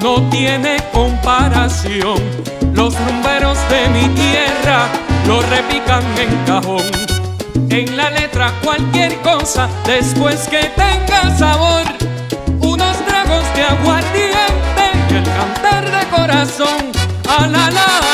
no tiene comparación. Los rumberos de mi tierra lo repican en cajón. En la letra cualquier cosa, después que tenga sabor, unos tragos de aguardiente y el cantar de corazón. A la la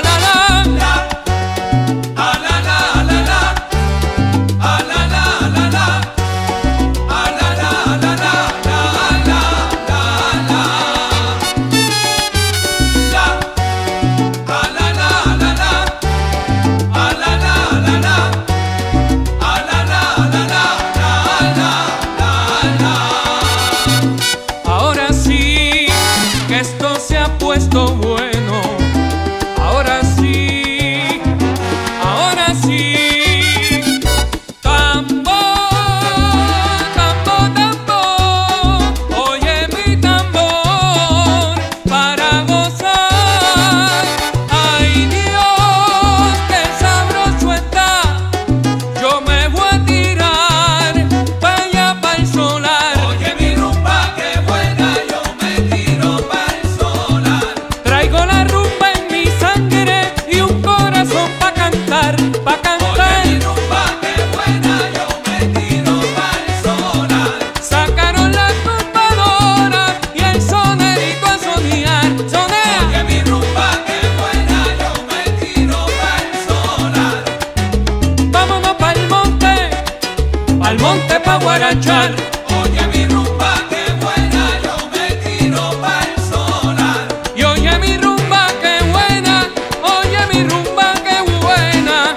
Oye mi rumba, qué buena, yo me tiro pa'l solar. Y oye mi rumba, qué buena, oye mi rumba, qué buena.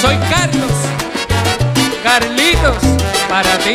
Soy Carlos, Carlitos, para ti.